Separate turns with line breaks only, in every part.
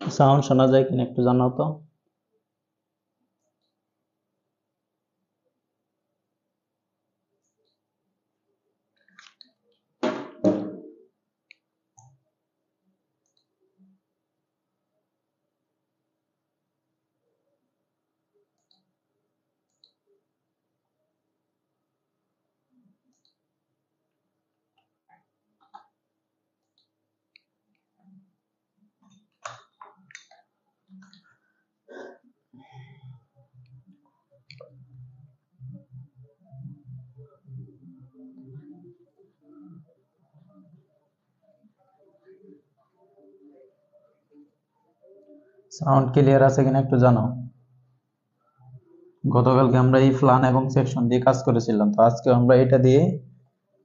Sound শোনা যায় কিনা একটু জানাও তো। সাউন্ড ক্লিয়ার আছে কিনা একটু জানাও। গতকালকে আমরা এই প্ল্যান এবং সেকশন দিয়ে কাজ করেছিলাম। তো আজকে আমরা এটা দিয়ে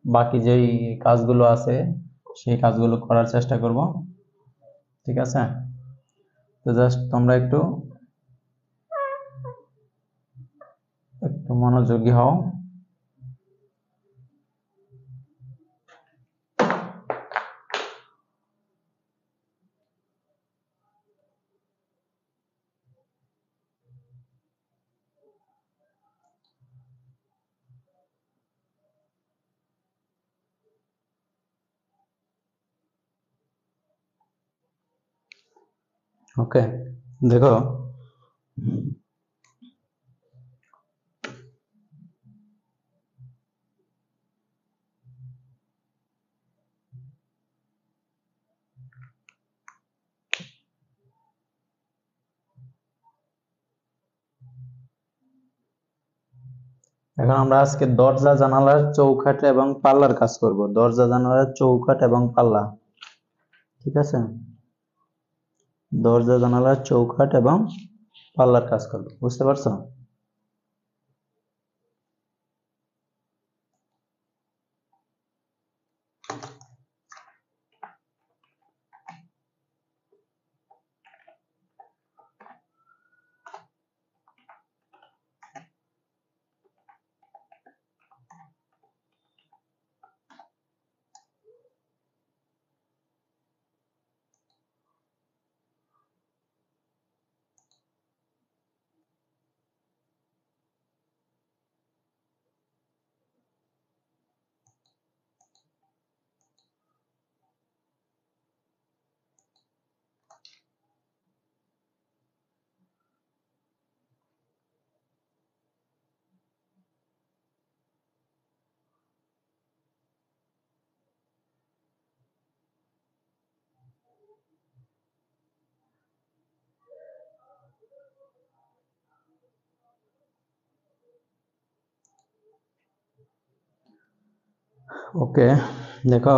বাকি যেই কাজগুলো আছে, সেই কাজগুলো করার চেষ্টা করব। ঠিক আছে? তো জাস্ট তোমরা একটু একটু মনোযোগী হও। ওকে, দেখো। এখন আমরা আজকে দরজা, জানালার চৌখাট এবং পাল্লার কাজ করব। দরজা, জানালার চৌখাট এবং পাল্লা, ঠিক আছে? দরজা জানালা চৌখাট এবং পাল্লার কাজ করবে। বুঝতে পারছ? ওকে দেখো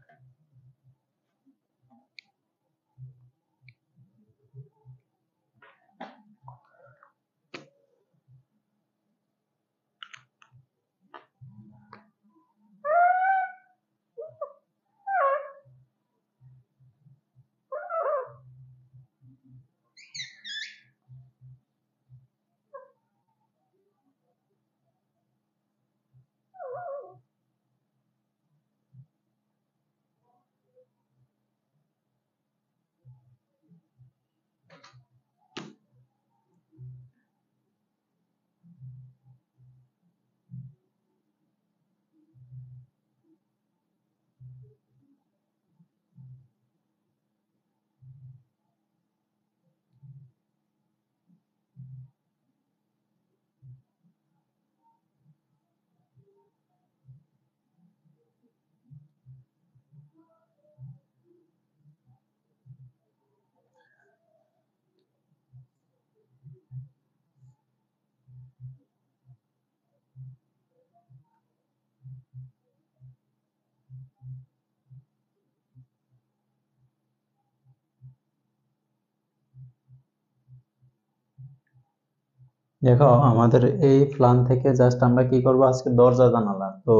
দেখো, আমাদের এই প্ল্যান থেকে জাস্ট আমরা কি করব? আজকে দরজা জানালা। তো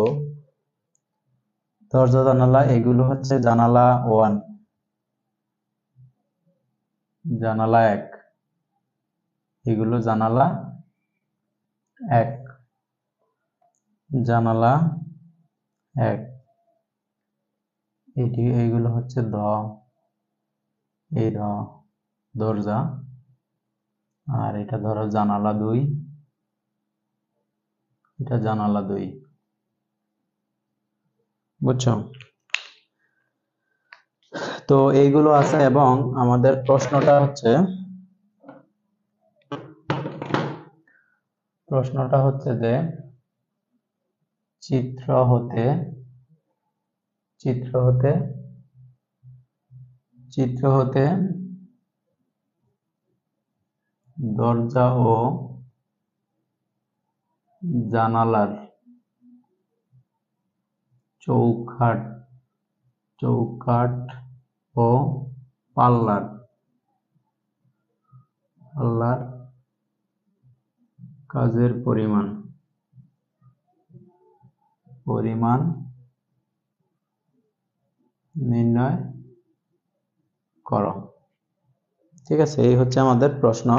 দরজা জানালা, এগুলো হচ্ছে জানালা ওয়ান জানালা এক। এগুলো জানালা এক জানালা এক। এটি এইগুলো হচ্ছে দ, এই দরজা, আর এটা ধরো জানালা দুই, এটা জানালা দুই। বুঝছ? তো এইগুলো আছে এবং আমাদের প্রশ্নটা হচ্ছে প্রশ্নটা হচ্ছে যে, চিত্র হতে চিত্র হতে চিত্র হতে দরজা ও জানালার চৌখাট চৌকাঠ ও পাল্লার পাল্লার কাজের পরিমাণ পরিমাণ নির্ণয় করো। ঠিক আছে, এই হচ্ছে আমাদের প্রশ্ন।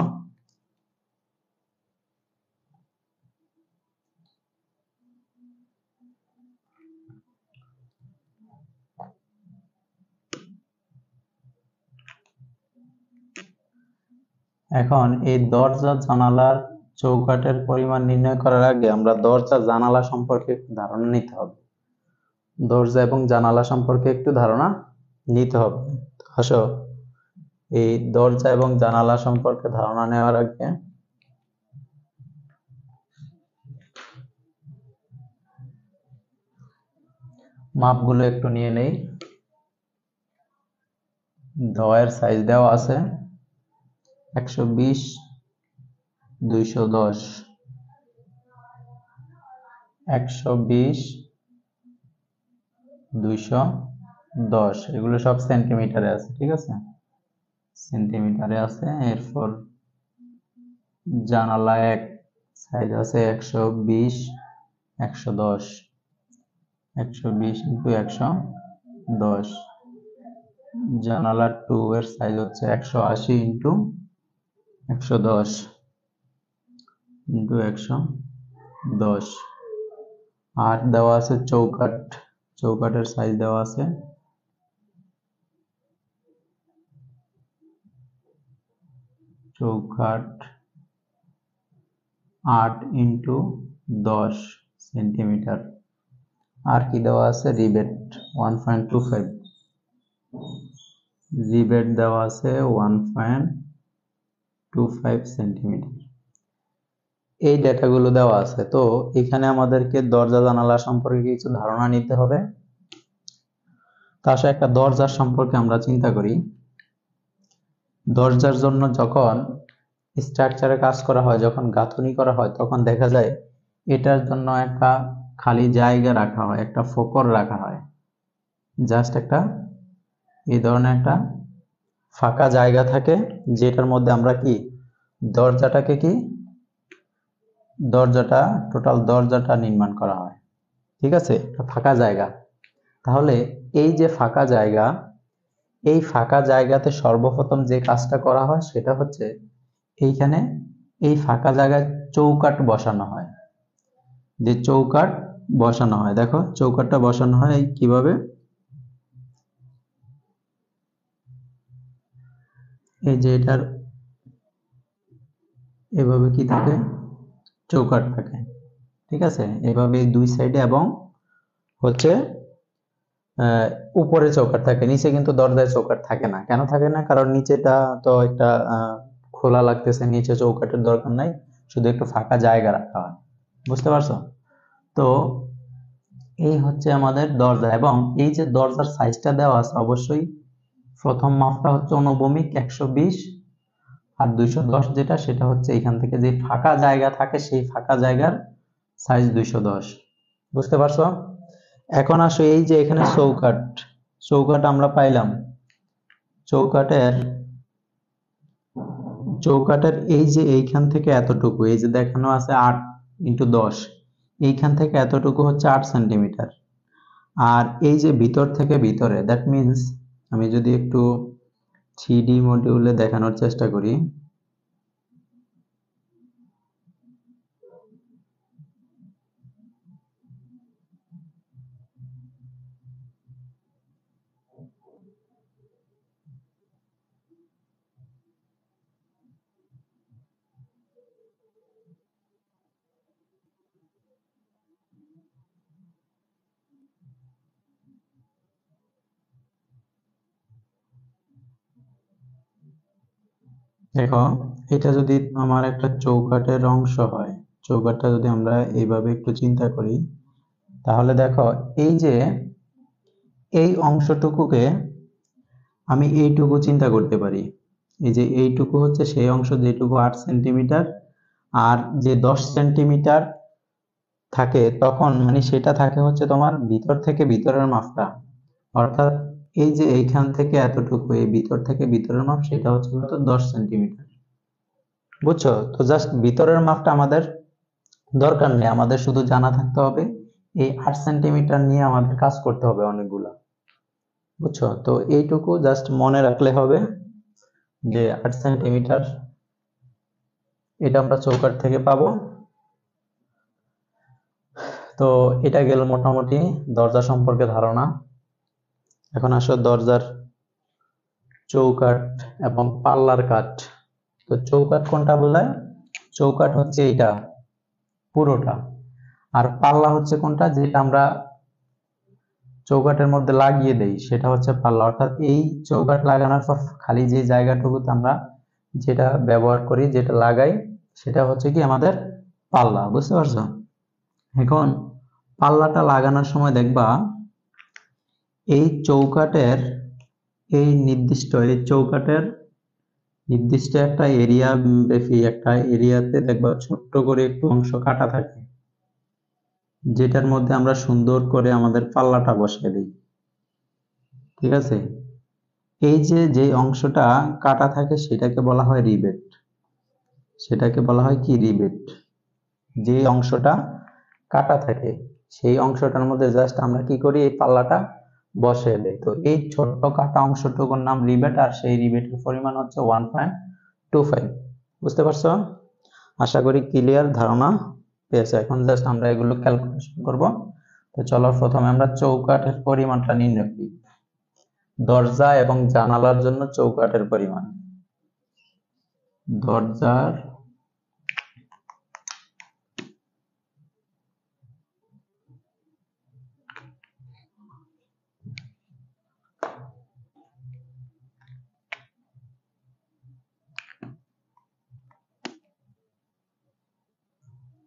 এখন এই দরজা জানালার চৌকাঠের পরিমাণ নির্ণয় করার আগে আমরা দরজা জানালা সম্পর্কে ধারণা নিতে হবে। দরজা এবং জানালা সম্পর্কে একটু ধারণা নিতে হবে। আসো। এই দরজা এবং জানালা সম্পর্কে ধারণা নেওয়ার আগে মাপগুলো একটু নিয়ে নেই। দয়ের সাইজ দেওয়া আছে। একশো বিশ, দুইশো দশ। একশো বিশ দুইশো দশ। এগুলো সব সেন্টিমিটারে আছে, ঠিক আছে? সেন্টিমিটারে আছে, এরপর জানালা এক সাইজ আছে একশো বিশ, একশো দশ। একশো বিশ ইন্টু একশো দশ। জানালা টু এর সাইজ হচ্ছে একশো আশি ইন্টু একশো দশ। ইন্টু একশো দশ। আর দেওয়া আছে চৌকাট চৌকাটের সাইজ দেওয়া আছে। চৌকাট আট ইন্টু দশ সেন্টিমিটার। আর কি দেওয়া আছে? Rebate one point two five. Rebate দেওয়া আছে one point two five centimetre. এই ডেটাগুলো দেওয়া আছে। তো এখানে আমাদেরকে দরজা জানালা সম্পর্কে কিছু ধারণা নিতে হবে। তার সাথে একটা দরজার সম্পর্কে আমরা চিন্তা করি। দরজার জন্য যখন স্ট্রাকচারে কাজ করা হয়, যখন গাঁথনি করা হয়, তখন দেখা যায় এটার জন্য একটা খালি জায়গা রাখা হয়, একটা ফোকর রাখা হয়। জাস্ট একটা এই ধরনের একটা ফাঁকা জায়গা থাকে, যেটার মধ্যে আমরা কি, দরজাটাকে কি দরজাটা টোটাল দরজাটা নির্মাণ করা হয়। ঠিক আছে? ফাঁকা জায়গা। তাহলে এই যে ফাঁকা জায়গা, এই ফাঁকা জায়গাতে সর্বপ্রথম যে কাজটা করা হয় সেটা হচ্ছে এইখানে এই ফাঁকা জায়গায় চৌকাট বসানো হয়। যে চৌকাট বসানো হয়। দেখো চৌকাটটা বসানো হয় এই কীভাবে? এই যে এটার এভাবে কি থাকে? চৌকাট থাকে। ঠিক আছে? এভাবে দুই সাইডে এবং হচ্ছে উপরে চৌকাট থাকে। নিচে কিন্তু দরজায় চৌকাট থাকে না। কেন থাকে না? কারণ নিচেটা তো একটা খোলা লাগতেছে। নিচে চৌকাটের দরকার নাই। শুধু একটু ফাঁকা জায়গা রাখা হয়। বুঝতে পারছ? তো এই হচ্ছে আমাদের দরজা। এবং এই যে দরজার সাইজটা দেওয়া আছে, অবশ্যই প্রথম মাপটা হচ্ছে অনুভূমিক একশো বিশ। আর দুইশো দশ যেটা, সেটা হচ্ছে এখান থেকে যে ফাঁকা জায়গা থাকে, সেই ফাঁকা জায়গার সাইজ দুইশো দশ। বুঝতে পারছ? এখন আসো এই যে এখানে চৌকাট চৌকাট আমরা পাইলাম। চৌকাটের চৌকাটের এই যে এইখান থেকে এতটুকু, এই যে দেখানো আছে আট ইন্টু দশ, এইখান থেকে এতটুকু হচ্ছে আট সেন্টিমিটার। আর এই যে ভিতর থেকে ভিতরে দ্যাট মিন্স আমি যদি একটু থ্রি মডিউলে দেখানোর চেষ্টা করি। দেখো, এটা যদি আমার একটা চৌকাঠের অংশ হয়, চৌকাঠটা যদি আমরা এইভাবে একটু চিন্তা করি, তাহলে দেখো, এই যে এই অংশটুকুকে আমি এইটুকু চিন্তা করতে পারি। এই যে এইটুকু হচ্ছে সেই অংশ যেটুকু আট সেন্টিমিটার, আর যে দশ সেন্টিমিটার থাকে তখন মানে সেটা থাকে হচ্ছে তোমার ভিতর থেকে ভিতরের মাপটা। অর্থাৎ এই যে এইখান থেকে এতটুকু, এই ভিতর থেকে ভিতরের মাপ, সেটা হচ্ছে কত দশ সেন্টিমিটার। বুঝছ? তো জাস্ট ভিতরের মাপটা আমাদের দরকার নেই। আমাদের শুধু জানা থাকতে হবে, এই আট সেন্টিমিটার নিয়ে আমাদের কাজ করতে হবে অনেকগুলা। বুঝছ? তো এইটুকু জাস্ট মনে রাখলে হবে যে আট সেন্টিমিটার এটা আমরা চৌকাট থেকে পাবো। তো এটা গেল মোটামুটি দরজা সম্পর্কে ধারণা। এখন আসো দরজার চৌকাট এবং পাল্লার কাঠ। তো চৌকাট কোনটা বলে চৌকাট হচ্ছে এটা পুরোটা। আর পাল্লা হচ্ছে কোনটা? যেটা আমরা চৌকাটের মধ্যে লাগিয়ে দেই, সেটা হচ্ছে পাল্লা। অর্থাৎ এই চৌকাট লাগানোর পর খালি যে জায়গাটুকুতে আমরা যেটা ব্যবহার করি, যেটা লাগাই, সেটা হচ্ছে কি আমাদের পাল্লা। বুঝতে পারছ? এখন পাল্লাটা লাগানোর সময় দেখবা এই চৌকাটের এই নির্দিষ্ট, এই চৌকাটের নির্দিষ্ট একটা এরিয়া ব্যাপী একটা এরিয়াতে দেখবা ছোট্ট করে একটু অংশ কাটা থাকে, যেটার মধ্যে আমরা সুন্দর করে আমাদের পাল্লাটা বসিয়ে দিই, ঠিক আছে? এই যে যে অংশটা কাটা থাকে সেটাকে বলা হয় রিবেট সেটাকে বলা হয় কি রিবেট যে অংশটা কাটা থাকে, সেই অংশটার মধ্যে জাস্ট আমরা কি করি, এই পাল্লাটা বসিয়ে দেয় তো এই ছোট্ট কাটা অংশটুকুর নাম রিবেট, আর সেই রিবেটের পরিমাণ হচ্ছে ওয়ান পয়েন্ট টু ফাইভ বুঝতে পারছ? আশা করি ক্লিয়ার ধারণা পেয়েছে। এখন জাস্ট আমরা এগুলো ক্যালকুলেশন করব। তো চলো প্রথমে আমরা চৌকাঠের পরিমাণটা নির্ণয় করি দরজা এবং জানালার জন্য চৌকাঠের পরিমাণ। দরজার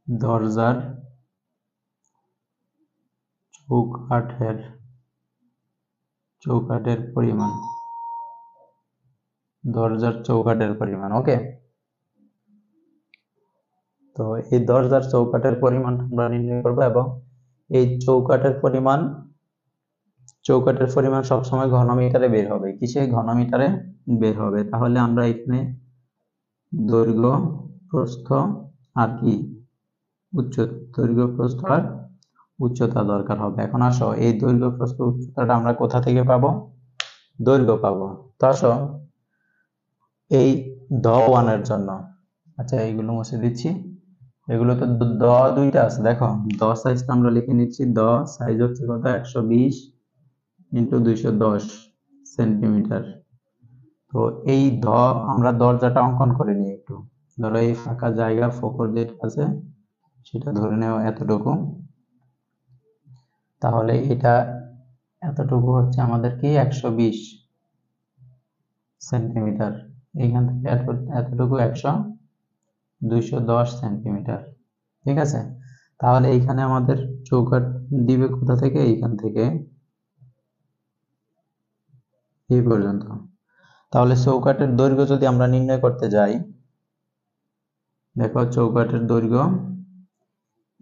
দরজার চৌকাঠের চৌকাঠের পরিমাণ। দরজার চৌকাঠের পরিমাণ, ওকে? তো এই দরজার চৌকাঠের পরিমাণ আমরা নির্ণয় করব এবং এই চৌকাঠের পরিমাণ চৌকাঠের পরিমাণ সবসময় ঘনমিটারে বের হবে। কিসে? ঘনমিটারে বের হবে। তাহলে আমরা এখানে দৈর্ঘ্য, প্রস্থ আর কি? উচ্চ দৈর্ঘ্য প্রস্থ আর উচ্চতা দরকার হবে। এখন আসো, এই দৈর্ঘ্য প্রস্থ উচ্চতাটা আমরা কোথা থেকে পাবো? দৈর্ঘ্য পাবো। তো আসো, এই দ ওয়ানের জন্য। আচ্ছা এইগুলো মুছে দিচ্ছি। এগুলো তো দ দুইটা আছে, দেখো। দ সাইজটা আমরা লিখে নিচ্ছি, দ সাইজ হচ্ছে কত? একশো বিশ ইন্টু দুইশো দশ সেন্টিমিটার। তো এই ধ আমরা দরজাটা অঙ্কন করে নিই একটু। ধরো এই ফাঁকা জায়গা, ফোকর যেটা আছে সেটা ধরে নেওয়া এতটুকু। তাহলে এটা এতটুকু হচ্ছে আমাদের কি একশো বিশ সেন্টিমিটার। এইখান থেকে এতটুকু একশো দুইশো দশ সেন্টিমিটার। ঠিক আছে? তাহলে এইখানে আমাদের চৌকাট দিবে কোথা থেকে? এইখান থেকে। এই পর্যন্ত। তাহলে চৌকাটের দৈর্ঘ্য যদি আমরা নির্ণয় করতে যাই, দেখো চৌকাটের দৈর্ঘ্য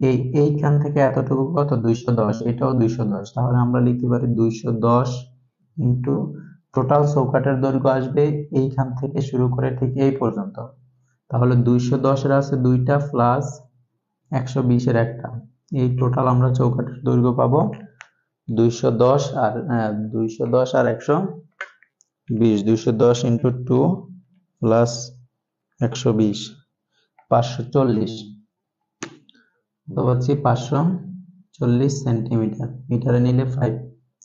এই, এইখান থেকে এতটুকু কত? দুইশো দশ, এটাও দুইশো দশ। তাহলে আমরা লিখতে পারি দুইশো দশ ইন্টু টোটাল চৌকাটের দৈর্ঘ্য আসবে এইখান থেকে শুরু করে ঠিক এই পর্যন্ত। তাহলে দুইশো দশের আছে দুইটা প্লাস একশো বিশের একটা। এই টোটাল আমরা চৌকাঠের দৈর্ঘ্য পাবো দুইশো দশ আর দুইশো দশ আর একশো বিশ। দুইশো দশ ইন্টু টু প্লাস একশো বিশ, পাঁচশো চল্লিশ। তো পাচ্ছি পাঁচশো চল্লিশ সেন্টিমিটার। মিটারে নিলে five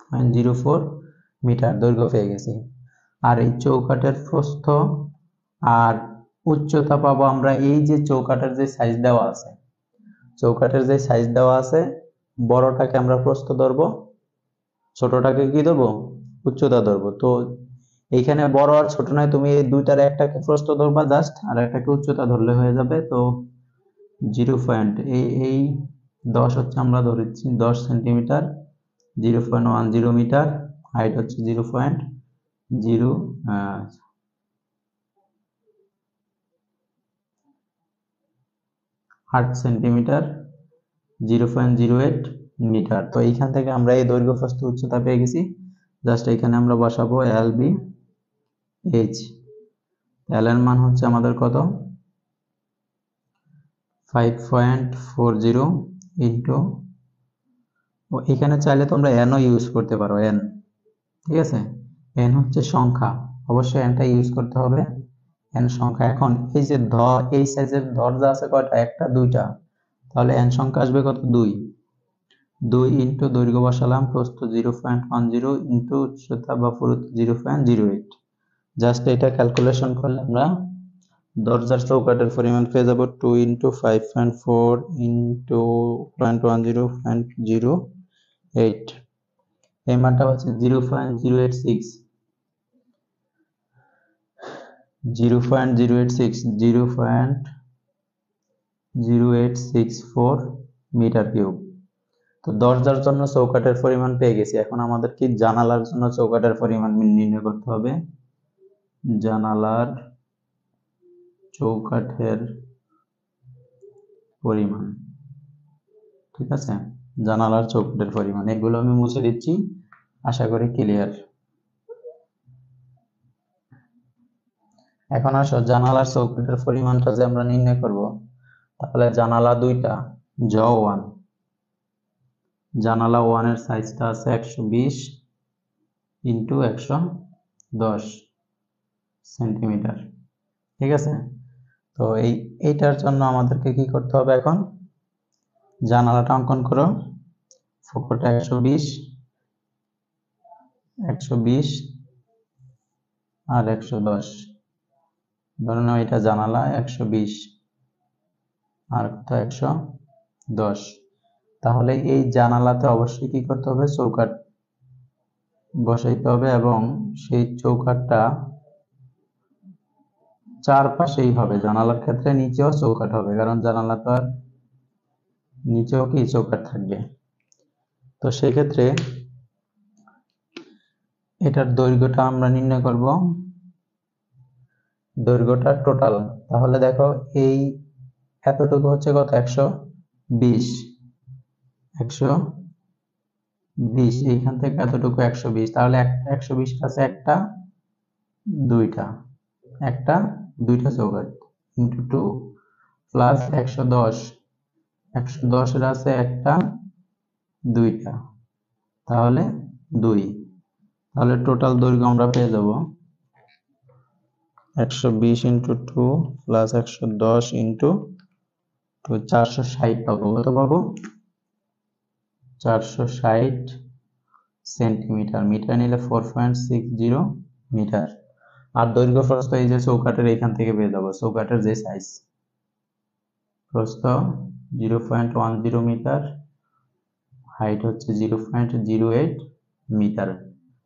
point zero four metre দৈর্ঘ্য পেয়ে গেছি। আর এই চৌকাঠের প্রস্থ আর উচ্চতা পাবো আমরা এই যে চৌকাঠের যে সাইজ দেওয়া আছে। চৌকাঠের যে সাইজ দেওয়া আছে, বড়টাকে আমরা প্রস্থ ধরবো, ছোটটাকে কি ধরবো? উচ্চতা ধরবো। তো এইখানে বড় আর ছোট নয়, তুমি এই দুইটার একটাকে প্রস্থ ধরবা জাস্ট আর একটাকে উচ্চতা ধরলে হয়ে যাবে। তো জিরো পয়েন্ট এই এই দশ হচ্ছে আমরা ধরেছি দশ centimetre, zero point one zero metre, height হচ্ছে জিরো পয়েন্ট জিরো আট centimetre, zero point zero eight metre. তো এইখান থেকে আমরা এই দৈর্ঘ্য প্রস্থ উচ্চতা পেয়ে গেছি। জাস্ট এখানে আমরা বসাবো এল বি এইচ। এল এর মান হচ্ছে আমাদের কত? Five point four zero into ও এখানে চাইলে তোমরা এনও ইউজ করতে পারো এন ঠিক আছে? এন হচ্ছে সংখ্যা, অবশ্যই এনটা ইউজ করতে হবে এন সংখ্যা। এখন এই যে ধ, এই সাইজের দরজা আছে কয়টা? একটা, দুইটা। তাহলে এন সংখ্যা আসবে কত? দুই। দুই ইন্টু দৈর্ঘ্য বসালাম, প্রস্থ zero point one zero into উচ্চতা বা পুরুত্ব zero point zero eight just এটা ক্যালকুলেশন করলে আমরা দরজার চৌকাটের পরিমাণ পেয়ে যাব two into five point four into point one zero point zero eight এই মানটা হচ্ছে zero point zero eight six zero point zero eight six zero point zero eight six four metre cube তো দরজার জন্য চৌকাটের পরিমাণ পেয়ে গেছি। এখন আমাদের কি জানালার জন্য চৌকাটের পরিমাণ নির্ণয় করতে হবে? জানালার চৌকাঠের পরিমাণ। ঠিক আছে? জানালার চৌকাঠের পরিমাণ। এগুলো আমি মুছে দিচ্ছি। আশা করি ক্লিয়ার এখন আসো, জানালার চৌকাঠের পরিমাণটা যে আমরা নির্ণয় করব, তাহলে জানালা দুইটা, জ ওয়ান জানালা ওয়ানের সাইজটা আছে একশো বিশ ইন্টু একশো দশ সেন্টিমিটার ঠিক আছে? তো এই, এইটার জন্য আমাদেরকে কি করতে হবে এখন? জানালাটা অঙ্কন করো। ফোকরটা একশো বিশ একশো বিশ আর একশো দশ। ধরে নাও এটা জানালা, একশো বিশ আর কত একশো দশ। তাহলে এই জানালাতে অবশ্যই কি করতে হবে? চৌকাট বসাইতে হবে এবং সেই চৌকাটটা চারপাশেই হবে জানালার ক্ষেত্রে নিচেও চৌকাট হবে, কারণ জানালা তো আর নিচেও কি চৌকাট থাকবে? তো সেক্ষেত্রে এটার দৈর্ঘ্যটা আমরা নির্ণয় করব। দৈর্ঘ্যটা টোটাল। তাহলে দেখো, এই এতটুকু হচ্ছে কত? একশো বিশ। একশো বিশ, এইখান থেকে এতটুকু একশো বিশ। তাহলে একশো বিশ কাছে একটা, দুইটা। একটা দুইটা চৌকাট ইন্টু টু প্লাস একশো দশ। একশো দশের আছে একটা, দুইটা। তাহলে দুই। তাহলে টোটাল দৈর্ঘ্য আমরা পেয়ে যাব একশো বিশ ইন্টু টু প্লাস একশো দশ ইন্টু টু, চারশো ষাট পাবো। কত পাবো? চারশো ষাট সেন্টিমিটার। মিটার নিলে four point six zero metre আর দৈর্ঘ্য প্রস্থ এই যে চৌকাটের এখান থেকে পেয়ে যাব চৌকাটের যে সাইজ প্রস্থ zero point one zero metre height হচ্ছে zero point zero eight metre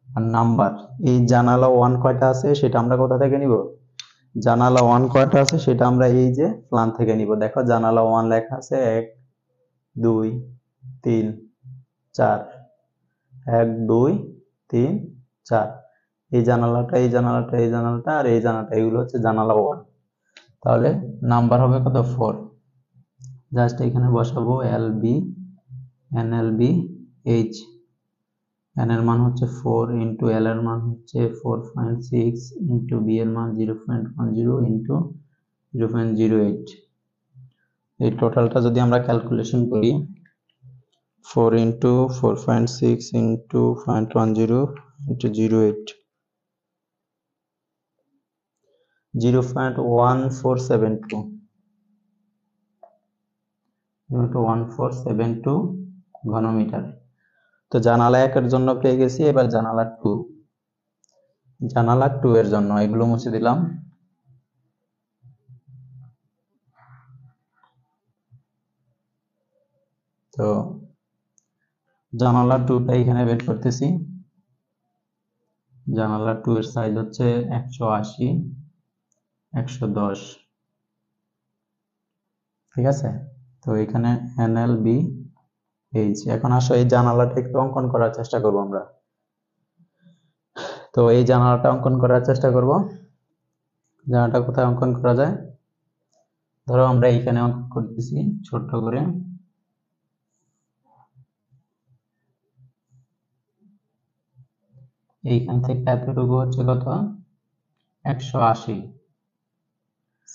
আর নাম্বার এই জানালা ওয়ান কয়টা আছে সেটা আমরা কোথা থেকে নিব? জানালা ওয়ান কয়টা আছে সেটা আমরা এই যে প্ল্যান থেকে নিব। দেখো জানালা ওয়ান লেখা আছে এক, দুই, তিন, চার। এক, দুই, তিন, চার। এই জানালাটা এই জানালাটা এই জানালাটা আর এই জানালাটা, এগুলো হচ্ছে জানালা ওয়ান তাহলে নাম্বার হবে কত? ফোর জাস্ট এখানে বসাবো L B N L B H N এর মান হচ্ছে ফোর ইন্টু এল এর মান হচ্ছে four point six into B এর মান zero point one zero into zero point zero eight এই টোটালটা যদি আমরা ক্যালকুলেশন করি four into four point six into point one zero into zero eight zero point one four seven two one four seven two তো জানালা একের জন্য পেয়ে গেছি, এবার জানালা টু জানালা টু এর জন্য, এগুলো মুছে দিলাম। তো জানালা টুটা এখানে বের করতেছি। জানালা টু এর সাইজ হচ্ছে একশো আশি। একশো দশ। ঠিক আছে? তো এখানে এন এল বি এইচ এখন আসো, এই জানালাটা একটু অঙ্কন করার চেষ্টা করব আমরা। তো এই জানালাটা অঙ্কন করার চেষ্টা করব। জানালাটা কোথায় অঙ্কন করা যায়? ধরো আমরা এইখানে অঙ্কন করতেছি, ছোট্ট করে। এইখান থেকে এতটুকু হচ্ছে কত? একশো আশি।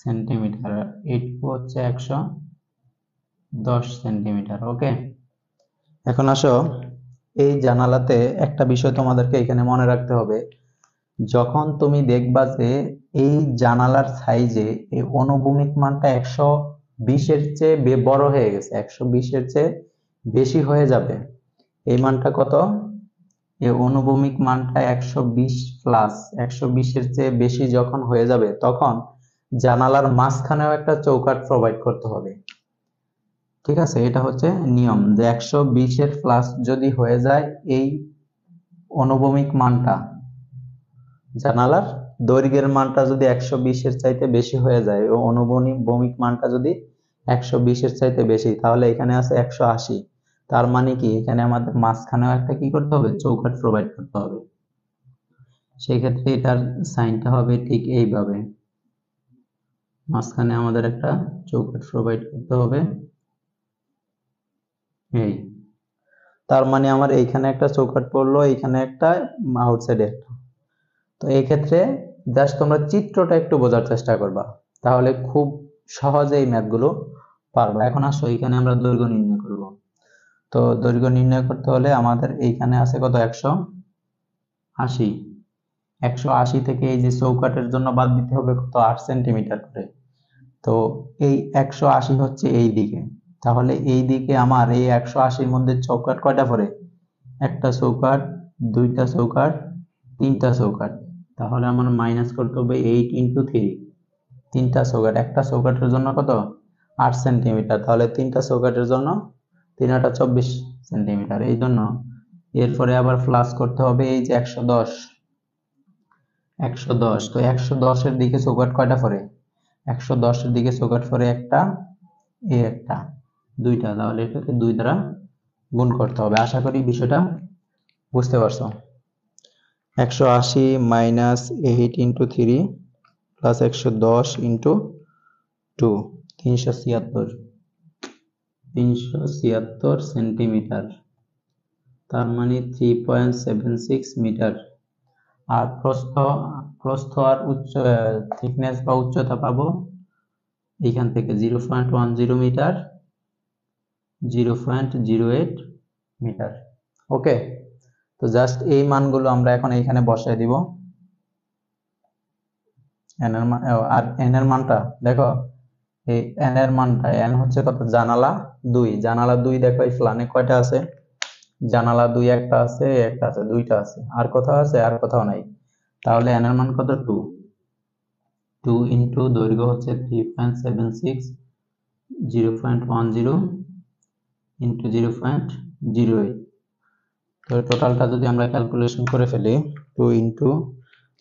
সেন্টিমিটার। এইটুকু হচ্ছে একশো দশ সেন্টিমিটার, ওকে? এখন আসো, এই জানালাতে একটা বিষয় তোমাদেরকে এখানে মনে রাখতে হবে। যখন তুমি দেখবা যে এই জানালার সাইজে এই অনুভূমিক মানটা একশো বিশের চেয়ে বড় হয়ে গেছে, একশো বিশের চেয়ে বেশি হয়ে যাবে। এই মানটা কত? এই অনুভূমিক মানটা একশো বিশ প্লাস একশো বিশের চেয়ে বেশি যখন হয়ে যাবে, তখন জানালার মাঝখানেও একটা চৌকাট প্রোভাইড করতে হবে। ঠিক আছে? এটা হচ্ছে নিয়ম যে একশো বিশের প্লাস যদি হয়ে যায় এই অনুভূমিক মানটা, জানালার দৈর্ঘ্যের মানটা যদি একশো বিশের চাইতে বেশি হয়ে যায়, ও অনুভূমিক মানটা যদি একশো বিশের চাইতে বেশি, তাহলে এখানে আছে একশো আশি। তার মানে কি? এখানে আমাদের মাঝখানেও একটা কি করতে হবে? চৌকাট প্রোভাইড করতে হবে। সেক্ষেত্রে এটার সাইনটা হবে ঠিক এইভাবে। মাঝখানে আমাদের একটা চৌকাট প্রোভাইড করতে হবে। এই। তার মানে আমার এইখানে একটা চৌকাট পড়ল, এইখানে একটা আউটসাইডে একটা। তো এই ক্ষেত্রে জাস্ট তোমরা চিত্রটা একটু বোঝার চেষ্টা করবা, তাহলে খুব সহজে এই ম্যাথগুলো পারবা। এখন আসো, এইখানে আমরা দৈর্ঘ্য নির্ণয় করব। তো দৈর্ঘ্য নির্ণয় করতে হলে আমাদের এইখানে আছে কত? একশো আশি। একশো আশি থেকে এই যে চৌকাটের জন্য বাদ দিতে হবে কত? আট সেন্টিমিটার করে। তো এই একশো আশি হচ্ছে এই দিকে। তাহলে এই দিকে আমার এই একশো আশির মধ্যে চৌকাট কয়টা পড়ে? একটা চৌকাট দুইটা চৌকাট তিনটা চৌকাট তাহলে আমার মাইনাস করতে হবে এইট ইন্টু থ্রি তিনটা চৌকাট একটা চৌকাটের জন্য কত? আট সেন্টিমিটার তাহলে তিনটা চৌকাটের জন্য তিন আটা চব্বিশ সেন্টিমিটার এই জন্য এরপরে আবার প্লাস করতে হবে এই যে একশো দশ। একশো দশ। তো একশো দশের দিকে চৌকাট কয়টা পড়ে? একশো দশের দিকে চৌকাট পড়ে একটা, এ একটা, দুইটা। তাহলে এটাকে দুই দ্বারা গুণ করতে হবে। আশা করি বিষয়টা বুঝতে পারছ। একশো আশি minus eight into three plus একশো দশ ইন্টু টু, তিনশো ছিয়াত্তর। তিনশো ছিয়াত্তর সেন্টিমিটার। তার মানে three point seven six metre আর প্রস্থ প্রস্থ আর উচ্চ থিকনেস বা উচ্চতা পাবো এইখান থেকে zero point one zero metre zero point zero eight metre okay তো জাস্ট এই মানগুলো আমরা এখন এইখানে বসাই দিব। এন এর মান আর এন এর মানটা, দেখো, এই এন এর মানটা এন হচ্ছে কত? জানালা দুই। জানালা দুই দেখো এই ফ্লানে কয়টা আছে? জানালা দুই একটা আছে একটা আছে, দুইটা আছে। আর কোথাও আছে, আর কোথাও নাই। তাহলে এর মান কত? টু টু ইন্টু দৈর্ঘ্য হচ্ছে three point seven six zero point one zero into zero point zero eight তো টোটালটা যদি আমরা ক্যালকুলেশন করে ফেলি two into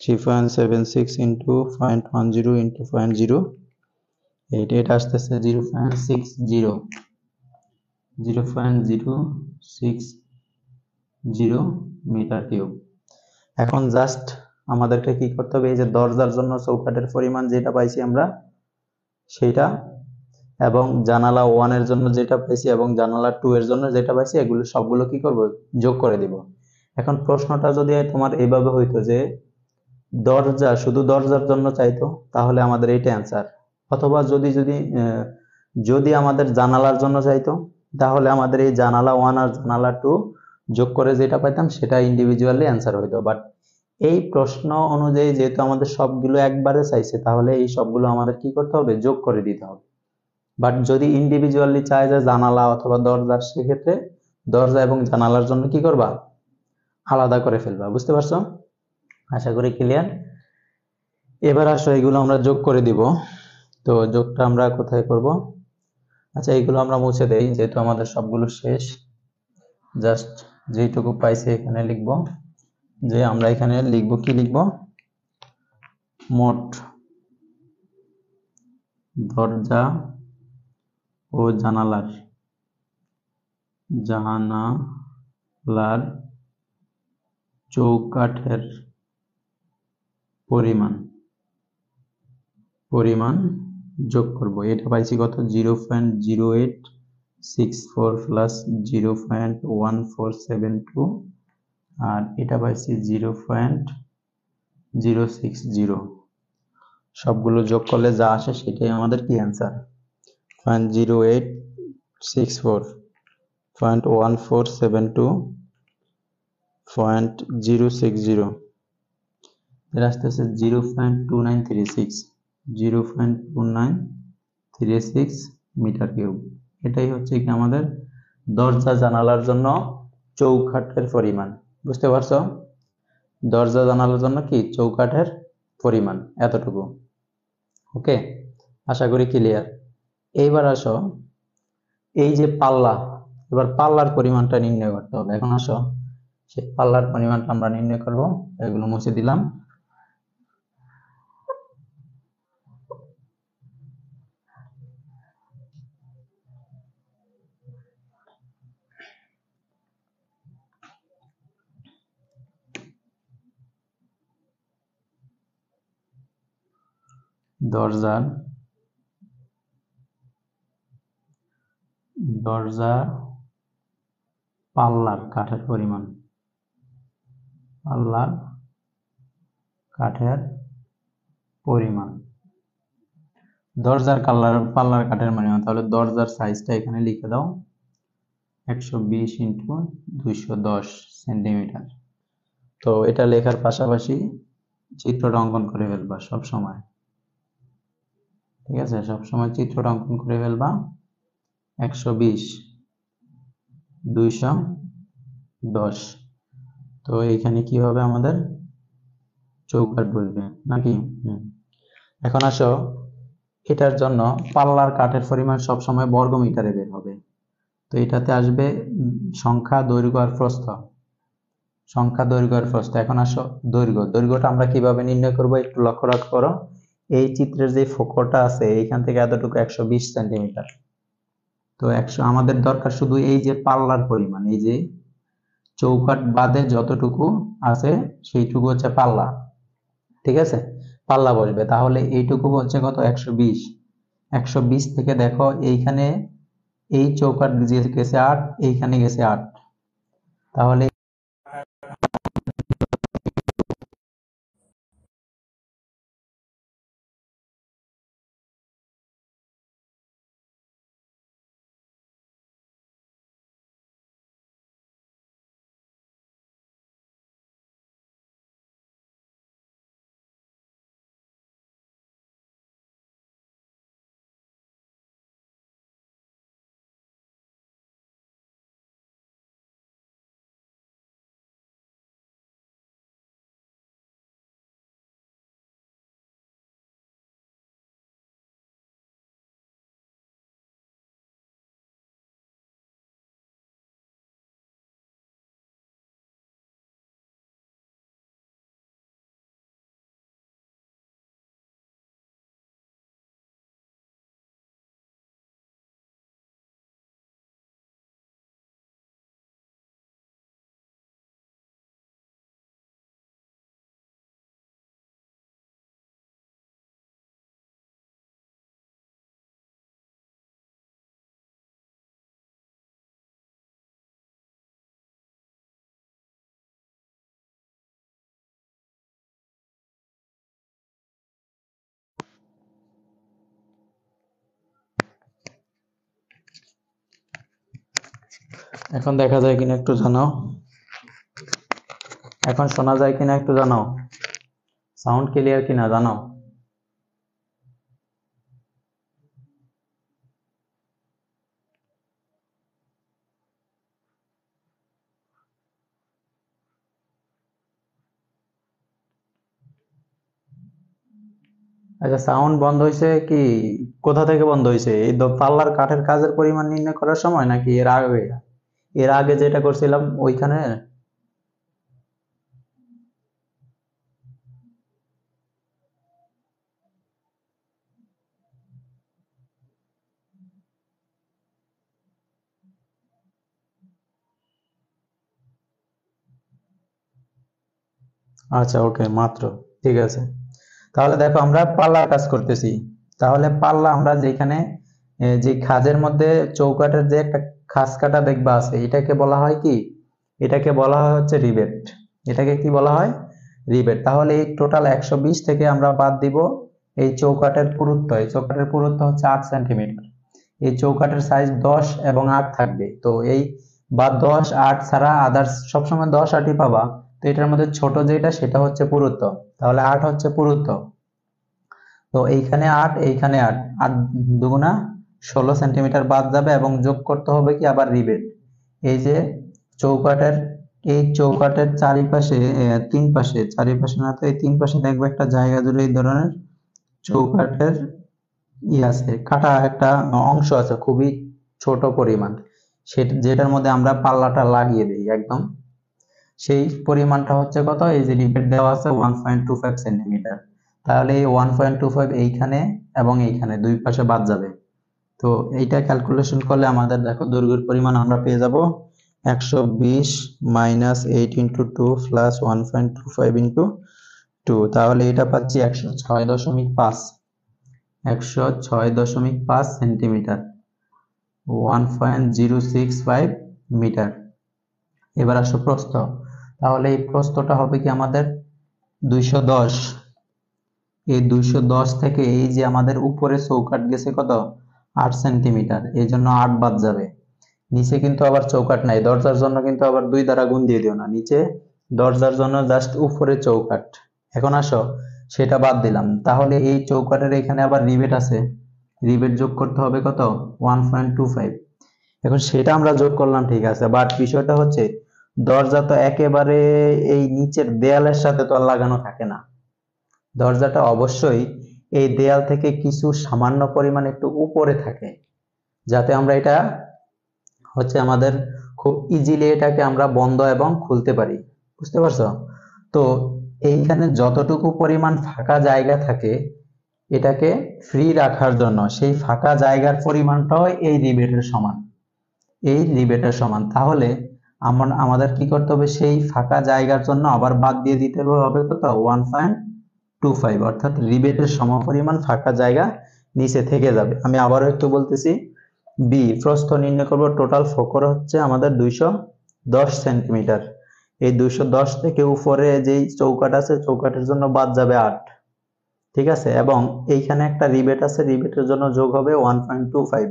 three point seven six into point one zero into point zero eight এটা আসতেছে zero point six zero zero point zero six zero metre cube. এখন just আমাদেরকে কি করতে হবে, এই যে দরজার জন্য চৌকাটের পরিমাণ যেটা পাইছি আমরা, সেইটা এবং জানালা ওয়ানের জন্য যেটা পাইছি এবং জানালা টু এর জন্য যেটা পাইছি, এগুলো সবগুলো কি করব? যোগ করে দিব। এখন প্রশ্নটা যদি তোমার এইভাবে হইতো যে দরজা, শুধু দরজার জন্য চাইতো, তাহলে আমাদের এইটা অ্যান্সার অথবা যদি যদি যদি আমাদের জানালার জন্য চাইতো, তাহলে আমাদের এই জানালা ওয়ান আর জানালা টু যোগ করে যেটা পাইতাম সেটা ইন্ডিভিজুয়ালি অ্যান্সার হইতো। বাট এই প্রশ্ন অনুযায়ী যেহেতু আমাদের সবগুলো একবারে চাইছে, তাহলে এই সবগুলো আমাদের কি করতে হবে? যোগ করে দিতে হবে। বাট যদি ইন্ডিভিজুয়ালি চায় যে জানালা অথবা দরজার সেক্ষেত্রে দরজা এবং জানালার জন্য কি করবা? আলাদা করে ফেলবা। বুঝতে পারছ? আশা করি ক্লিয়ার এবার আসো, এগুলো আমরা যোগ করে দিব। তো যোগটা আমরা কোথায় করব? আচ্ছা এগুলো আমরা মুছে দেই, যেহেতু আমাদের সবগুলো শেষ। জাস্ট যেইটুকু পাইছি এখানে লিখব। যে আমরা এখানে লিখব কি লিখব? মোট দরজা ও জানালার। জানালার চৌকাঠের পরিমাণ। পরিমাণ যোগ করব। এটা পাইছি কত? Zero point zero eight six four plus zero point one four seven two আর এটা পাইছি zero point zero six zero সবগুলো যোগ করলে যা আসে সেটাই আমাদের কি answer point zero eight six four point one four seven two point zero six zero এর আসতেছে zero point two nine three six zero point two nine three six metre cube. এটাই হচ্ছে কি আমাদের দরজা জানালার জন্য চৌকাঠের পরিমাণ। বুঝতে পারছ? দরজা জানালার জন্য কি? চৌকাঠের পরিমাণ, এতটুকু। ওকে? আশা করি ক্লিয়ার এইবার আসো। এই যে পাল্লা, এবার পাল্লার পরিমাণটা নির্ণয় করতে হবে। এখন আসো। সেই পাল্লার পরিমাণটা আমরা নির্ণয় করব। এগুলো মুছে দিলাম। দরজার দরজা পাল্লার কাঠের পরিমাণ। পাল্লার কাঠের পরিমাণ। দরজার কাল্লার, পাল্লার কাঠের পরিমাণ তাহলে দরজার সাইজটা এখানে লিখে দাও। একশো বিশ ইন্টু দুইশো দশ সেন্টিমিটার। তো এটা লেখার পাশাপাশি চিত্রটা অঙ্কন করে ফেলবা সব সময়। ঠিক আছে? সব সময় চিত্রটা অঙ্কন করে ফেলবা। একশো বিশ, দুইশো দশ। তো এইখানে কি হবে আমাদের? চৌকাঠ বলবে, নাকি। এখন আসো। এটার জন্য পাল্লার কাঠের পরিমাণ সব সময় বর্গ মিটারে বের হবে। তো এটাতে আসবে সংখ্যা, দৈর্ঘ্য আর প্রস্থ। সংখ্যা, দৈর্ঘ্য আর প্রস্থ। এখন আসো দৈর্ঘ্য। দৈর্ঘ্যটা আমরা কীভাবে নির্ণয় করব একটু লক্ষ্য রাখ করো। এই চিত্রের যে ফোকরটা আছে, এইখান থেকে এতটুকু একশো বিশ সেন্টিমিটার। তো একশো, আমাদের দরকার শুধু এই যে পাল্লার পরিমাণ, এই যে চৌকাঠ বাদে যতটুকু আছে, সেইটুকু হচ্ছে পাল্লা। ঠিক আছে? পাল্লা বসবে। তাহলে এইটুকু হচ্ছে কত? একশো বিশ। একশো বিশ থেকে দেখো, এইখানে এই চৌকাঠ যে গেছে আট, এইখানে গেছে আট। তাহলে এখন দেখা যায় কিনা একটু জানাও। এখন শোনা যায় কিনা একটু জানাও। সাউন্ড ক্লিয়ার কিনা জানাও। আচ্ছা সাউন্ড বন্ধ হয়েছে কি? কোথা থেকে বন্ধ হয়েছে এই পাল্লার কাঠের কাজের পরিমাণ নির্ণয় করার সময় নাকি এর আগে? এর আগে যেটা করছিলাম, ওইখানে আচ্ছা ওকে, মাত্র, ঠিক আছে। তাহলে দেখো, আমরা পাল্লার কাজ করতেছি। তাহলে পাল্লা আমরা যেখানে যে খাজের মধ্যে চৌকাঠের যে একটা খাস কাটা দেখবা আছে। এটাকে বলা হয় কি? এটাকে বলা হয় হচ্ছে রিবেট। এটাকে কি বলা হয়? রিবেট। তাহলে এই টোটাল একশো বিশ থেকে আমরা বাদ দিব এই চৌকাঠের পুরুত্ব। এই চৌকাঠের পুরুত্ব হচ্ছে আট সেন্টিমিটার। এই চৌকাঠের সাইজ দশ এবং আট থাকবে। তো এই বা দশ, আট ছাড়া আদার্স সবসময় দশ, আটই পাবা। তো এটার মধ্যে ছোট যেটা, সেটা হচ্ছে পুরুত্ব। তাহলে আট হচ্ছে পুরুত্ব। তো এইখানে আট এইখানে আট। আট দুগুণা ষোলো সেন্টিমিটার বাদ যাবে এবং যোগ করতে হবে কি আবার রিবেট। এই যে চৌকাঠের, এই চৌকাঠের চারিপাশে তিন পাশে, চারিপাশে না তো এই তিন পাশে দেখবে একটা জায়গা জুড়ে এই ধরনের চৌকাঠের ই আছে, কাটা একটা অংশ আছে খুবই ছোট পরিমাণ। সেটা, যেটার মধ্যে আমরা পাল্লাটা লাগিয়ে দিই একদম। সেই পরিমাণটা হচ্ছে কত? এই যে রিবেট দেওয়া আছে one point two five centimetre. তাহলে এই ওয়ান পয়েন্ট টু ফাইভ এইখানে এবং এইখানে দুই পাশে বাদ যাবে। তো এইটা ক্যালকুলেশন করলে আমাদের দেখো দৈর্ঘ্যের পরিমাণ আমরা পেয়ে যাব একশো বিশ minus eight into two plus one point two five into two তাহলে এটা পাচ্ছি একশো ছয় দশমিক পাঁচ, একশো ছয় দশমিক পাঁচ centimetre one point zero six five metre এবার আসো প্রস্থ। তাহলে এই প্রস্থটা হবে কি আমাদের দুইশো দশ। এই দুইশো দশ থেকে এই যে আমাদের উপরে চৌকাট গেছে কত? আট সেন্টিমিটার, এই জন্য আট বাদ যাবে। নিচে কিন্তু আবার চৌকাট নাই, দরজার জন্য কিন্তু আবার দুই দ্বারা গুণ দিয়ে দিও না। নিচে দরজার জন্য জাস্ট উপরে চৌকাট এখন আসো, সেটা বাদ দিলাম। তাহলে এই চৌকাটের এখানে আবার রিবেট আছে। রিবেট যোগ করতে হবে কত? One point two five. এখন সেটা আমরা যোগ করলাম, ঠিক আছে। বাট বিষয়টা হচ্ছে, দরজা তো একেবারে এই নিচের দেয়ালের সাথে তো আর লাগানো থাকে না। দরজাটা অবশ্যই এই দেয়াল থেকে কিছু সামান্য পরিমাণ একটু উপরে থাকে, যাতে আমরা এটা হচ্ছে আমাদের খুব ইজিলি এটাকে আমরা বন্ধ এবং খুলতে পারি। বুঝতে পারছ? তো এইখানে যতটুকু পরিমাণ ফাঁকা জায়গা থাকে, এটাকে ফ্রি রাখার জন্য সেই ফাঁকা জায়গার পরিমাণটাও এই রিবেটের সমান। এই রিবেটের সমান। তাহলে আমার আমাদের কি করতে হবে? সেই ফাঁকা জায়গার জন্য আবার বাদ দিয়ে দিতে হবে কত? ওয়ান পয়েন্ট টু ফাইভ অর্থাৎ রিবেটের সমপরিমাণ ফাঁকা জায়গা নিচে থেকে যাবে। আমি আবারও একটু বলতেছি বি প্রস্থ নির্ণয় করব টোটাল ফোকর হচ্ছে আমাদের দুইশো দশ সেন্টিমিটার এই দুইশো দশ থেকে উপরে যেই চৌকাট আছে চৌকাটের জন্য বাদ যাবে আট। ঠিক আছে? এবং এইখানে একটা রিবেট আছে, রিবেটের জন্য যোগ হবে ওয়ান পয়েন্ট টু ফাইভ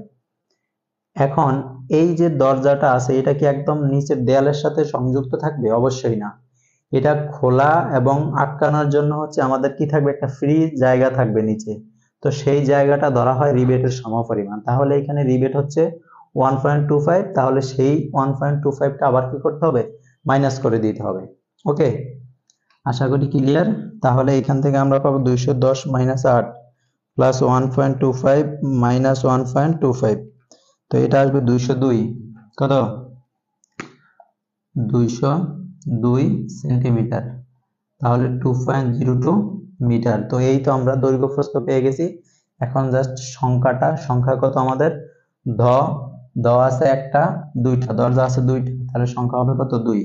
এখন এই যে দরজাটা আছে, এটা কি একদম নিচের দেয়ালের সাথে সংযুক্ত থাকবে? অবশ্যই না। এটা খোলা এবং আটকানোর জন্য হচ্ছে আমাদের কি থাকবে? একটা ফ্রি জায়গা থাকবে নিচে। তো সেই জায়গাটা ধরা হয় রিবেটের সমপরিমাণ। তাহলে এখানে রিবেট হচ্ছে ওয়ান পয়েন্ট টু ফাইভ তাহলে সেই ওয়ান পয়েন্ট টু ফাইভটা আবার কি করতে হবে? মাইনাস করে দিতে হবে। ওকে আশা করি ক্লিয়ার তাহলে এখান থেকে আমরা পাবো দুইশো দশ মাইনাস আট plus one point two five minus one point two five তো এটা আসবে দুইশো দুই। কত? দুইশো দুই সেন্টিমিটার। তাহলে two point zero two metre. তো এই তো আমরা দৈর্ঘ্য প্রস্থ পেয়ে গেছি। এখন জাস্ট সংখ্যাটা, সংখ্যা কত আমাদের? ধ দ আছে একটা, দুইটা। দরজা আছে দুইটা। তাহলে সংখ্যা হবে কত? দুই।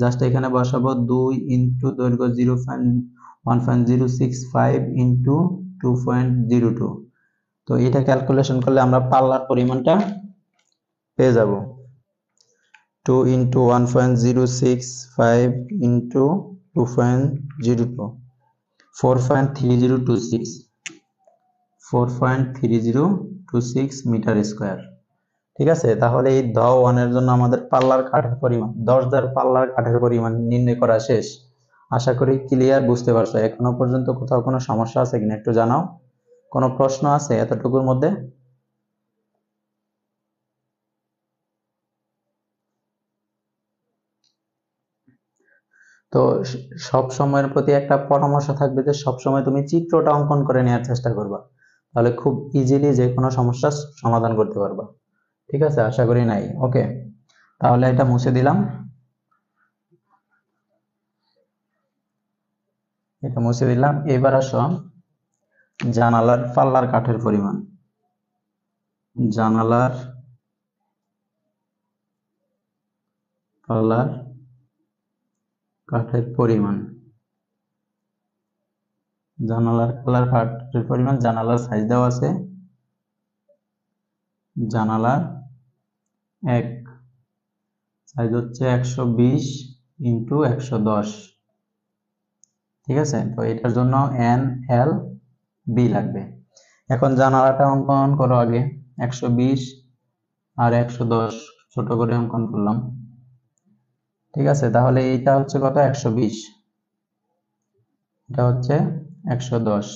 জাস্ট এখানে বসাবো দুই ইন্টু দৈর্ঘ্য zero point one point zero six five into two point zero two তো এটা ক্যালকুলেশন করলে আমরা পাল্লার পরিমাণটা পেয়ে যাব। Two into one point zero six five into two point zero two four point three zero two six four point three zero two six metre square ঠিক আছে? তাহলে এই দ ওয়ানের জন্য আমাদের পাল্লার কাঠের পরিমাণ, দশ হাজার পাল্লার কাঠের পরিমাণ নির্ণয় করা শেষ। আশা করি ক্লিয়ার বুঝতে পারছ। এখনও পর্যন্ত কোথাও কোনো সমস্যা আছে কিনা একটু জানাও। কোনো প্রশ্ন আছে এতটুকুর মধ্যে? তো সব সময়ের প্রতি একটা পরামর্শ থাকবে যে সব সময় তুমি চিত্রটা অঙ্কন করে নেওয়ার চেষ্টা করবা। তাহলে খুব ইজিলি যে কোনো সমস্যার সমাধান করতে পারবা। ঠিক আছে? আশা করি নাই। ওকে তাহলে এটা মুছে দিলাম। এটা মুছে দিলাম। এবার আসো জানালার পাল্লার কাঠের পরিমাণ। জানালার পাল্লার কাঠের পরিমাণ। জানালার পাল্লার কাঠের পরিমাণ, জানালার সাইজ দেওয়া আছে। জানালার এক সাইজ হচ্ছে একশো বিশ ইন্টু একশো দশ। ঠিক আছে? তো এটার জন্য এন এল বি লাগবে। এখন জানালাটা অঙ্কন করো আগে। একশো বিশ আর একশো দশ, ছোট করে অঙ্কন করলাম। ঠিক আছে? তাহলে এইটা হচ্ছে কত? একশো বিশ। এটা হচ্ছে একশো দশ।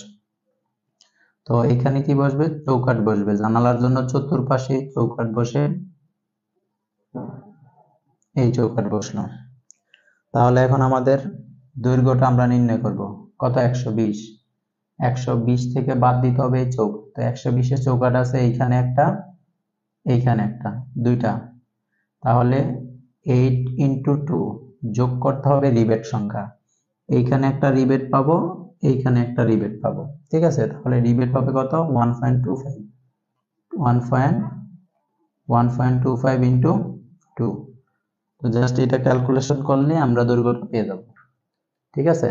তো এখানে কি বসবে? চৌকাঠ বসবে। জানালার জন্য চতুর্পাশে চৌকাঠ বসে এই চৌকাঠ বসল। তাহলে এখন আমাদের দৈর্ঘ্যটা আমরা নির্ণয় করব। কত? একশো বিশ। একশো বিশ থেকে বাদ দিতে হবে এই চৌক। তো একশো বিশের চৌকাঠ আছে, এইখানে একটা এইখানে একটা, দুইটা। তাহলে এইট ইন্টু টু যোগ করতে হবে রিবেট সংখ্যা। এইখানে একটা রিবেট পাবো, এইখানে একটা রিবেট পাবো। ঠিক আছে? তাহলে রিবেট পাবে কত? One point two five one point one point two five into two তো জাস্ট এটা ক্যালকুলেশন করলে আমরা দৈর্ঘ্যটা পেয়ে যাব। ঠিক আছে?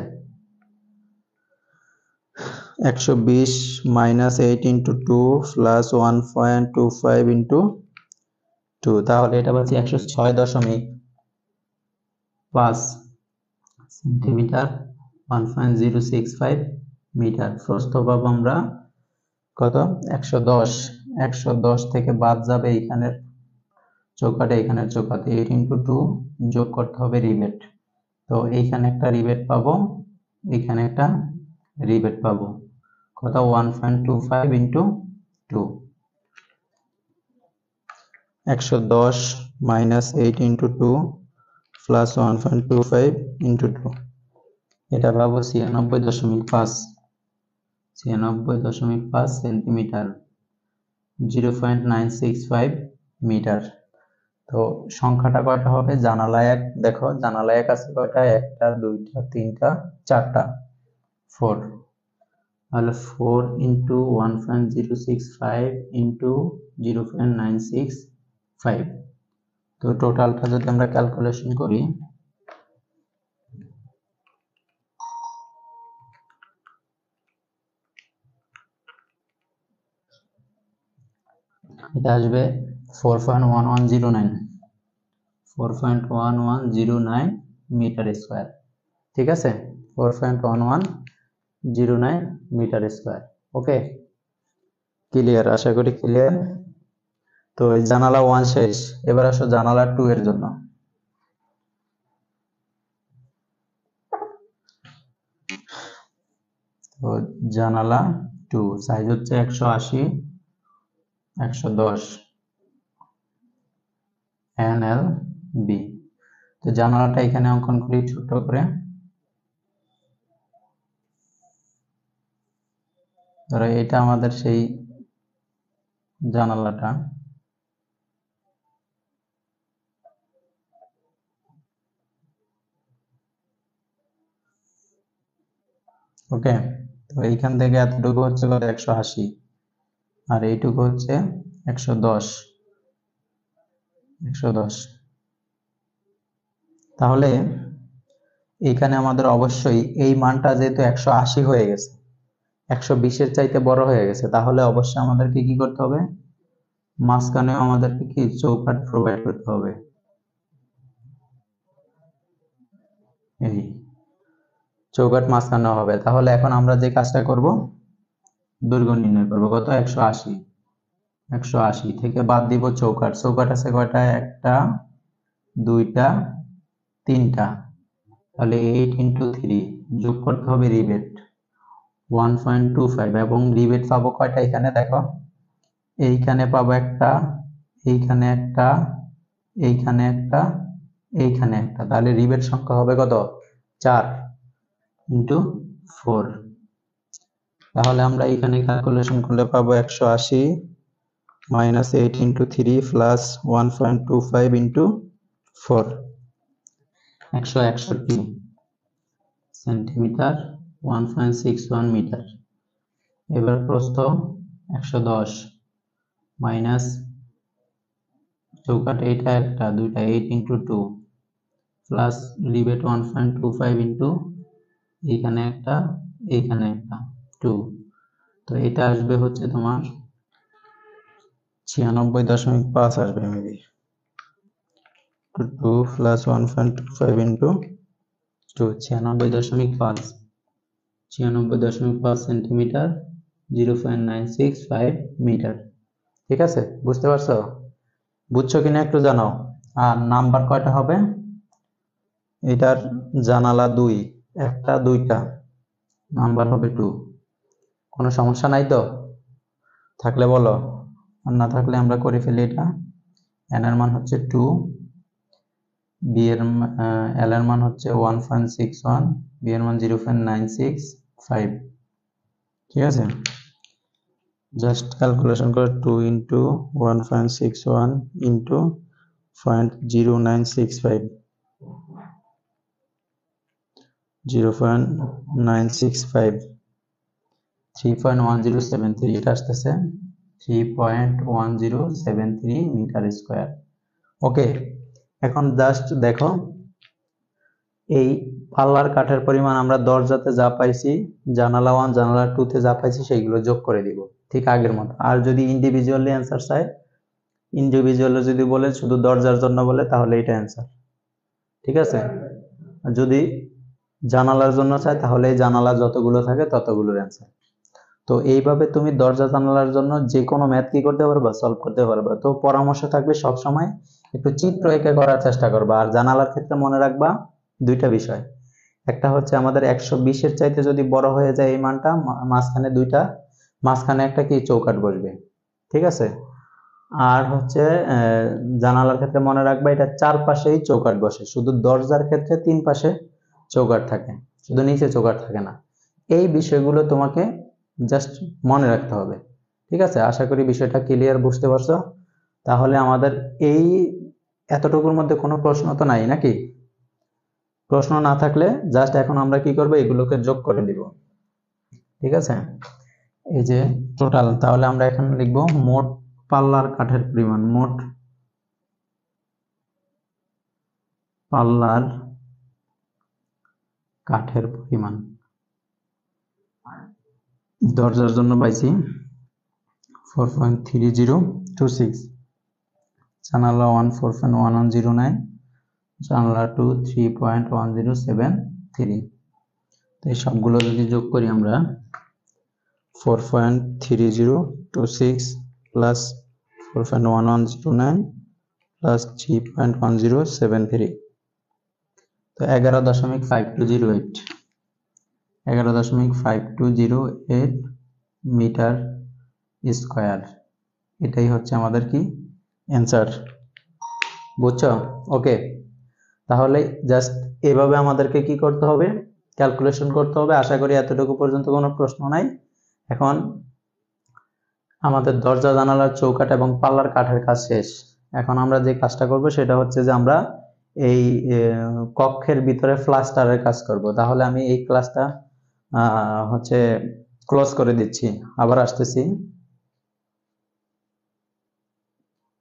একশো বিশ minus eight into two plus one point two five into two, তাহলে এটা পাচ্ছি একশো ছয় দশমিক পাঁচ centimetre one point zero six five metre প্রস্থ পাবো আমরা কত? একশো দশ। একশো দশ থেকে বাদ যাবে এইখানের চৌকাটে। এখানের চৌকাতে এইট ইন্টু টু যোগ করতে হবে রিবেট। তো এইখানে একটা রিবেট পাবো এইখানে একটা রিবেট পাবো। কত? One point two five into two একশো দশ minus eight into two plus one point two five into two এটা পাবো ছিয়ানব্বই দশমিক পাঁচ। ছিয়ানব্বই দশমিক পাঁচ centimetre zero point nine six five metre তো সংখ্যাটা কয়টা হবে? জানালা এক, দেখো জানালা এক আছে কয়টা? একটা, দুইটা, তিনটা, চারটা। ফোর তাহলে four into one point zero six five into zero point nine six five তো টোটালটা যদি আমরা ক্যালকুলেশন করি, এটা আসবে four point one one zero nine four point one one zero nine metre square ঠিক আছে? Four point one one zero nine metre square okay clear আশা করি ক্লিয়ার তো এই জানালা ওয়ান শেষ। এবার আসো জানালা টু এর জন্য। জানালা টু সাইজ হচ্ছে একশো আশি, একশো দশ। এন এল বি তো জানালাটা এখানে অঙ্কন করি ছোট করে। ধরো এটা আমাদের সেই জানালাটা। ওকে? তো এইখান থেকে এতটুকু হচ্ছে কত একশো আশি। আর এইটুকু হচ্ছে একশো দশ। একশো দশ। তাহলে এইখানে আমাদের অবশ্যই এই মানটা যেহেতু একশো আশি হয়ে গেছে, একশো বিশের চাইতে বড় হয়ে গেছে, তাহলে অবশ্যই আমাদেরকে কি করতে হবে? মাঝখানে আমাদেরকে কি চৌকাঠ প্রোভাইড করতে হবে? এই। চৌকাঠ মাঝখানে হবে। তাহলে এখন আমরা যে কাজটা করব, দৈর্ঘ্য নির্ণয় করব। কত? একশো আশি। একশো আশি থেকে বাদ দিব চৌকাট চৌকাট আছে কয়টা? একটা, দুইটা, তিনটা। তাহলে এইট ইন্টু থ্রি যোগ করতে হবে rebate. One point two five এবং রিবেট পাবো কয়টা এখানে? দেখো, এইখানে পাবো একটা, এইখানে একটা এইখানে একটা এইখানে একটা। তাহলে রিবেট সংখ্যা হবে কত? চার। ইন্টু ফোর তাহলে আমরা এখানে ক্যালকুলেশন করলে পাবো একশো আশি minus eight into three plus one point two five into four একশো একষট্টি centimetre one point six one metre এবার প্রস্থ একশো দশ মাইনাস চৌকাট এইটা একটা, দুইটা eight into two plus rebate one point two five into এইখানে একটা এইখানে একটা টু তো এটা আসবে হচ্ছে তোমার ছিয়ানব্বই দশমিক পাঁচ আসবে maybe two plus one point two five into two ছিয়ানব্বই দশমিক পাঁচ। ছিয়ানব্বই দশমিক পাঁচ centimetre zero point nine six five metre ঠিক আছে? বুঝতে পারছ? বুঝছ কিনা একটু জানাও। আর নাম্বার কয়টা হবে? এটার জানালা দুই। একটা, দুইটা নাম্বার হবে টু কোনো সমস্যা নাই তো? থাকলে বলো, আর না থাকলে আমরা করে ফেলি এটা। এন এর মান হচ্ছে টু বি এর এল এর মান হচ্ছে one point six one B এর মান zero point nine six five ঠিক আছে? জাস্ট ক্যালকুলেশন করে two into one point six one into point zero nine six five zero point nine six five, three point one zero seven three, এটা আসতেছে three point one zero seven three metre square. Okay, এখন just দেখো, এই পাল্লার কাঠের পরিমাণ আমরা দরজাতে যা পাইছি, জানালা ওয়ান জানালা টুতে যা পাইছি সেইগুলো যোগ করে দিব, ঠিক আগের মতো। আর যদি ইন্ডিভিজুয়ালি অ্যান্সার চাই ইন্ডিভিজুয়ালি যদি বলে শুধু দরজার জন্য বলে, তাহলে এটা অ্যান্সার ঠিক আছে? যদি জানালার জন্য চাই তাহলে এই জানালা যতগুলো থাকে ততগুলোর অ্যান্সার তো এইভাবে তুমি দরজা জানালার জন্য যে কোনো ম্যাথ কি করতে পারবা সলভ করতে পারবা। তো পরামর্শ থাকবে সব সময় একটু চিত্র এঁকে করার চেষ্টা করবা। আর জানালার ক্ষেত্রে মনে রাখবা দুইটা বিষয়। একটা হচ্ছে আমাদের একশো বিশের চাইতে যদি বড় হয়ে যায় এই মানটা মাঝখানে দুইটা, মাঝখানে একটা কি চৌকাট বসবে। ঠিক আছে? আর হচ্ছে জানালার ক্ষেত্রে মনে রাখবা এটা চার পাশেই চৌকাট বসে। শুধু দরজার ক্ষেত্রে তিন পাশে চৌকাট থাকে। শুধু নিচে চৌকাট থাকে না। এই বিষয়গুলো তোমাকে জাস্ট মনে রাখতে হবে। ঠিক আছে? আশা করি বিষয়টা ক্লিয়ার বুঝতে পারছ? তাহলে আমাদের এই এতটুকুর মধ্যে কোনো প্রশ্ন তো নাই নাকি? প্রশ্ন না থাকলে জাস্ট এখন আমরা কি করব? এগুলোকে যোগ করে দিব। ঠিক আছে? এই যে টোটাল তাহলে আমরা এখানে লিখব মোট পাল্লার কাঠের পরিমাণ, মোট পাল্লার কাঠের পরিমাণ। দরজার জন্য পাইছি four point three zero two six জানালা one four point one one zero nine জানালা two three point one zero seven three তো এই সবগুলো যদি যোগ করি আমরা four point three zero two six plus four point one one zero nine plus three point one zero seven three তো এগারো দশমিক ফাইভ টু জিরো এইট এগারো দশমিক five two zero eight metre square. এটাই হচ্ছে আমাদের কি অ্যান্সার বুঝছ? ওকে। তাহলে জাস্ট এভাবে আমাদেরকে কি করতে হবে? ক্যালকুলেশন করতে হবে। আশা করি এতটুকু পর্যন্ত কোনো প্রশ্ন নাই। এখন আমাদের দরজা জানালার চৌকাট এবং পাল্লার কাঠের কাজ শেষ। এখন আমরা যে কাজটা করব সেটা হচ্ছে যে আমরা এই কক্ষের ভিতরে ফ্লাস্টারের কাজ করব। তাহলে আমি এই ক্লাসটা হচ্ছে ক্লোজ করে দিচ্ছি। আবার আসতেছি।